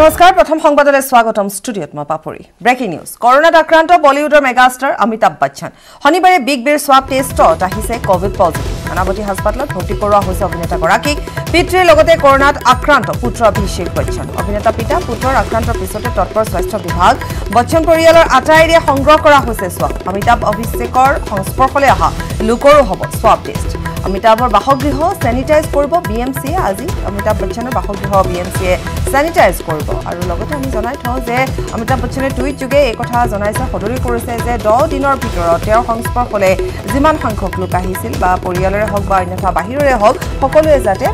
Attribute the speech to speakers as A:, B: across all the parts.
A: নমস্কাৰ প্ৰথম সংবাদলৈ স্বাগতম। ষ্টুডিঅ'ত মই পাপৰি। ব্ৰেকিং নিউজ কৰোণাত আক্ৰান্ত বলিউডৰ মেগাষ্টাৰ অমিতাভ বচ্চন। শনিবাৰে বিগ বিৰ স্বাব টেষ্টত আহিছে কভিড পজিটিভ নানাৱতী হাস্পতালত ভৰ্তি কৰোৱা হৈছে অভিনেতাগৰাকীক। পিতৃৰ লগতে কৰোণাত আক্ৰান্ত পুত্ৰ অভিষেক বচ্চন। অভিনেতা পিতা পুত্ৰৰ আক্ৰান্তৰ পিছতে তৎপৰ স্বাস্থ্য বিভাগ। বচ্চন পৰিয়ালৰ আটাইৰে সংগ্ৰহ কৰা হৈছে স্বাব অমিতাভ অভিষেকৰ সংস্পৰ্শলৈ অহা লোকৰো হ'ব স্বাব টেষ্ট অমিতাভৰ বাসগৃহ চেনিটাইজ কৰিব বি এম চিয়ে আজি অমিতাভ বচ্চনৰ বাসগৃহ বি এম চিয়ে চেনিটাইজ কৰিব। আৰু লগতে আমি জনাই থওঁ যে অমিতাভ বচ্চনে টুইট যোগে এই কথা জনাইছে সদৰি কৰিছে যে দহ দিনৰ ভিতৰত তেওঁৰ সংস্পৰ্শলৈ যিমান সংখ্যক লোক আহিছিল বা পৰিয়ালৰে হওক বা অন্যথা বাহিৰৰে হওক সকলোৱে যাতে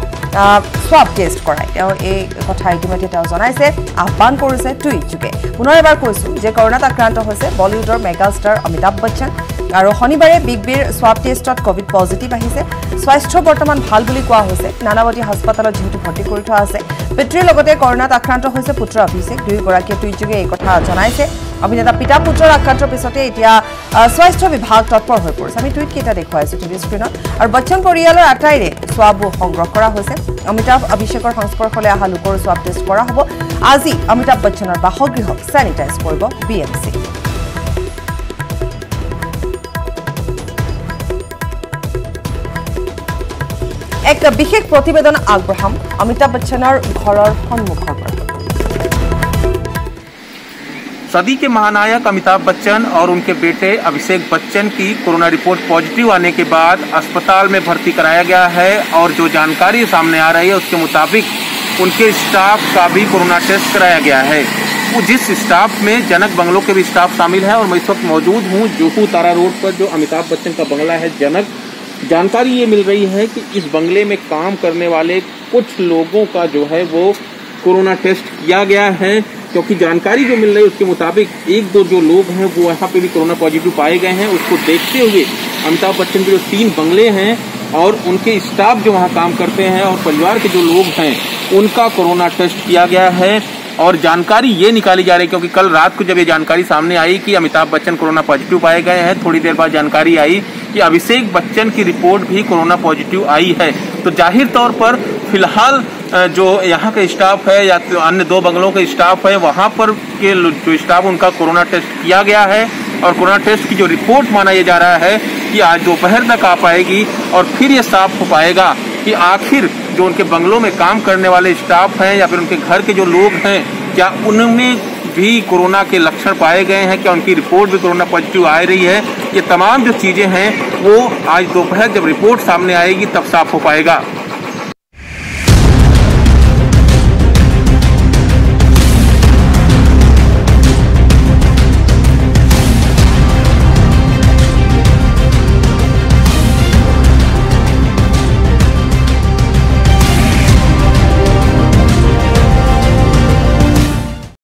A: স্বাব টেষ্ট কৰাই। তেওঁ এই কথা ইতিমধ্যে তেওঁ জনাইছে আহ্বান কৰিছে টুইট যোগে। পুনৰ এবাৰ কৈছোঁ যে কৰোণাত আক্ৰান্ত হৈছে বলিউডৰ মেগাষ্টাৰ অমিতাভ বচ্চন। আৰু শনিবাৰে বিগ বিৰ স্বাব টেষ্টত কভিড পজিটিভ আহিছে। স্বাস্থ্য বৰ্তমান ভাল বুলি কোৱা হৈছে। নানাৱতী হাস্পতালত যিহেতু ভৰ্তি কৰি থোৱা আছে। পিতৃৰ লগতে কৰোণাত আক্ৰান্ত হৈছে পুত্ৰ অভিষেক। দুয়োগৰাকীয়ে টুইটযোগে এই কথা জনাইছে। অভিনেতা পিতা পুত্ৰৰ আক্ৰান্তৰ পিছতে এতিয়া স্বাস্থ্য বিভাগ তৎপৰ হৈ পৰিছে। আমি টুইটকেইটা দেখুৱাইছোঁ টিভি স্ক্ৰীণত আৰু বচ্চন পৰিয়ালৰ আটাইৰে স্বাবো সংগ্ৰহ কৰা হৈছে। অমিতাভ অভিষেকৰ সংস্পৰ্শলৈ অহা লোকৰো স্বাব টেষ্ট কৰা হ'ব। আজি অমিতাভ বচ্চনৰ বাসগৃহ চেনিটাইজ কৰিব বি এম চি এক বিশেষ প্ৰতিবেদন আগবঢ়াম অমিতাভ বচ্চনৰ ঘৰৰ সন্মুখৰ পৰা
B: सदी के महानायक अमिताभ बच्चन और उनके बेटे अभिषेक बच्चन की कोरोना रिपोर्ट पॉजिटिव आने के बाद अस्पताल में भर्ती कराया गया है और जो जानकारी सामने आ रही है उसके मुताबिक उनके स्टाफ का भी कोरोना टेस्ट कराया गया है वो जिस स्टाफ में जनक बंगलों के भी स्टाफ शामिल है और मैं इस वक्त मौजूद हूँ जोहू तारा रोड पर जो अमिताभ बच्चन का बंगला है जनक जानकारी ये मिल रही है कि इस बंगले में काम करने वाले कुछ लोगों का जो है वो कोरोना टेस्ट किया गया है, क्योंकि जानकारी जो मिल रही है उसके मुताबिक एक दो जो लोग हैं वो यहाँ पे भी कोरोना पॉजिटिव पाए गए हैं। उसको देखते हुए अमिताभ बच्चन के जो तीन बंगले हैं और उनके स्टाफ जो वहाँ काम करते हैं और परिवार के जो लोग हैं, उनका कोरोना टेस्ट किया गया है। और जानकारी ये निकाली जा रही है, क्योंकि कल रात को जब ये जानकारी सामने आई कि अमिताभ बच्चन कोरोना पॉजिटिव पाए गए हैं, थोड़ी देर बाद जानकारी आई कि अभिषेक बच्चन की रिपोर्ट भी कोरोना पॉजिटिव आई है। तो ज़ाहिर तौर पर फ़िलहाल जो यहाँ का स्टाफ है या तो अन्य दो बंगलों के स्टाफ है, वहाँ पर के जो स्टाफ उनका कोरोना टेस्ट किया गया है और कोरोना टेस्ट की जो रिपोर्ट माना यह जा रहा है कि आज दोपहर तक आ पाएगी और फिर ये साफ़ हो पाएगा कि आखिर जो उनके बंगलों में काम करने वाले स्टाफ हैं या फिर उनके घर के जो लोग हैं, क्या उनमें भी कोरोना के लक्षण पाए गए हैं? क्या उनकी रिपोर्ट भी कोरोना पॉजिटिव आ रही है? ये तमाम जो चीज़ें हैं, वो आज दोपहर जब रिपोर्ट सामने आएगी, तब साफ़ हो पाएगा।